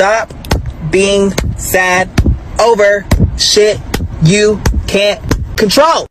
Stop being sad over shit you can't control.